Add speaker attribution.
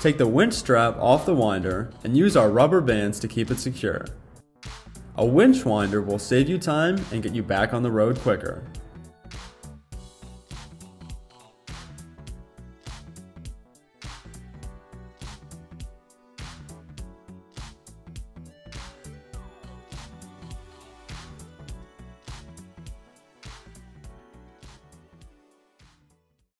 Speaker 1: Take the winch strap off the winder and use our rubber bands to keep it secure. A winch winder will save you time and get you back on the road quicker.